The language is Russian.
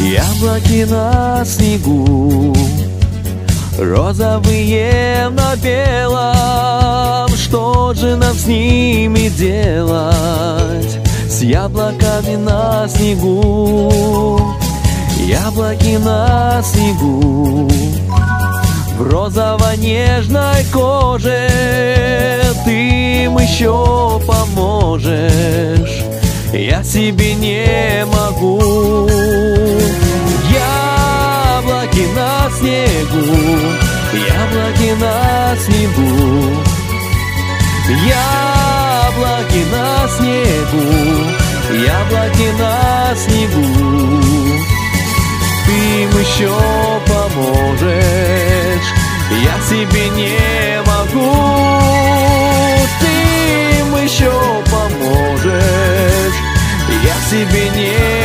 Яблоки на снегу Розовые на белом. Что же нам с ними делать? С яблоками на снегу. Яблоки на снегу. В розово-нежной коже Ты им еще поможешь. Я себе не могу снегу Яблоки на снегу. Яблоки на снегу Яблоки на снегу. Ты им еще поможешь Я себе не могу. Ты им еще поможешь Я себе не